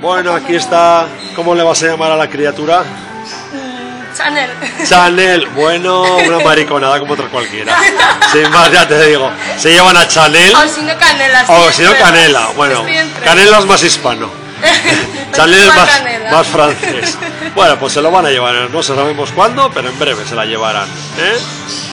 Bueno, aquí está. ¿Cómo le vas a llamar a la criatura? Eh, Chanel. Chanel, bueno, una mariconada como otra cualquiera. Sin más, ya te digo. Se llevan a Chanel O si no, Canela. o si no Canela. Bueno. Canela es más hispano. Chanel es Más más francés. Bueno, pues se lo van a llevar, no sabemos cuándo, pero en breve se la llevarán. ¿eh?